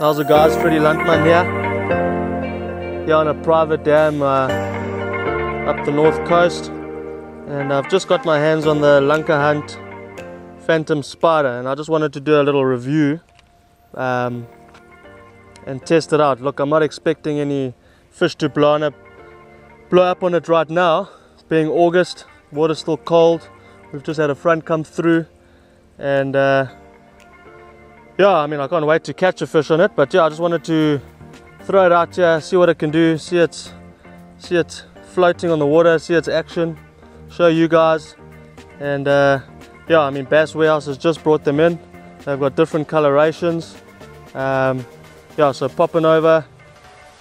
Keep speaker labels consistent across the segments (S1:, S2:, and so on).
S1: How's it guys, Freddie Landman here. Here on a private dam uh, up the north coast. And I've just got my hands on the LunkerHunt Phantom Spider and I just wanted to do a little review um, and test it out. Look, I'm not expecting any fish to blow, on up, blow up on it right now. Being August, water's still cold. We've just had a front come through and uh, yeah, I mean, I can't wait to catch a fish on it. But yeah, I just wanted to throw it out here, see what it can do, see it, see it floating on the water, see its action, show you guys. And uh, yeah, I mean, Bass Warehouse has just brought them in. They've got different colorations. Um, yeah, so popping over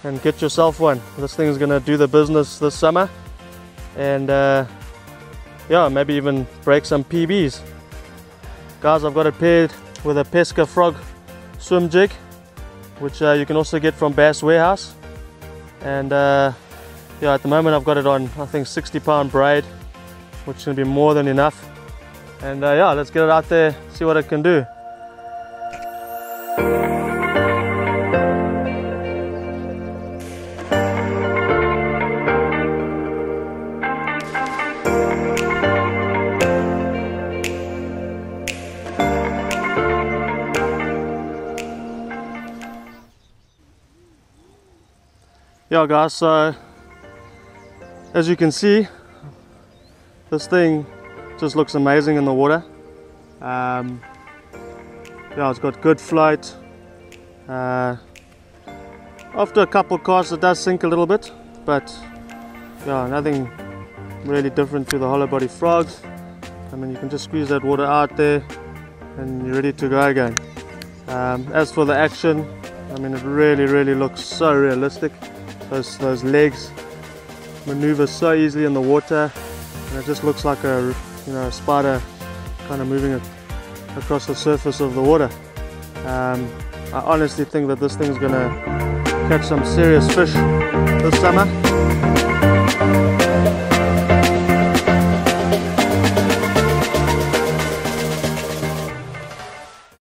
S1: and get yourself one. This thing is gonna do the business this summer. And uh, yeah, maybe even break some PBs. Guys, I've got it paired with a Pesca Pro swim jig, which uh, you can also get from Bass Warehouse. And uh, yeah, at the moment I've got it on, I think 60 pound braid, which is gonna be more than enough. And uh, yeah, let's get it out there, see what it can do. Yeah guys so as you can see this thing just looks amazing in the water. Um, yeah it's got good float. Uh, after a couple casts it does sink a little bit but yeah nothing really different to the hollow body frogs. I mean you can just squeeze that water out there and you're ready to go again. Um, as for the action I mean it really really looks so realistic those, those legs maneuver so easily in the water and it just looks like a you know a spider kind of moving across the surface of the water. Um, I honestly think that this thing's gonna catch some serious fish this summer.